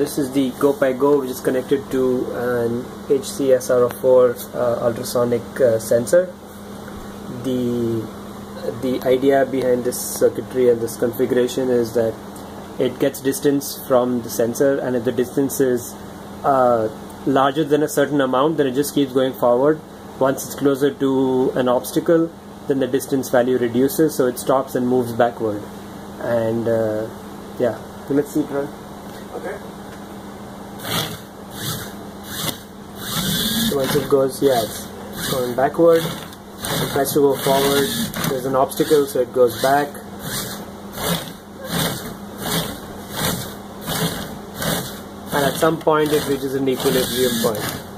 this is the GoPiGo which is connected to an HCSR4 uh, ultrasonic uh, sensor. The the idea behind this circuitry and this configuration is that it gets distance from the sensor and if the distance is uh, larger than a certain amount then it just keeps going forward once it's closer to an obstacle then the distance value reduces so it stops and moves backward and uh, yeah so let's see it run Okay. Once it goes yeah it's going backward. It tries to go forward. There's an obstacle so it goes back. And at some point it reaches an equilibrium point